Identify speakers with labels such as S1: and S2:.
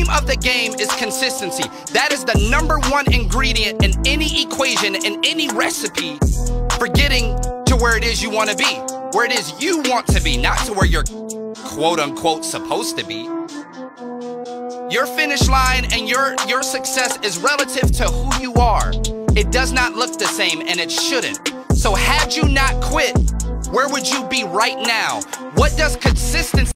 S1: name of the game is consistency. That is the number one ingredient in any equation, in any recipe for getting to where it is you want to be. Where it is you want to be, not to where you're quote unquote supposed to be. Your finish line and your, your success is relative to who you are. It does not look the same and it shouldn't. So had you not quit, where would you be right now? What does consistency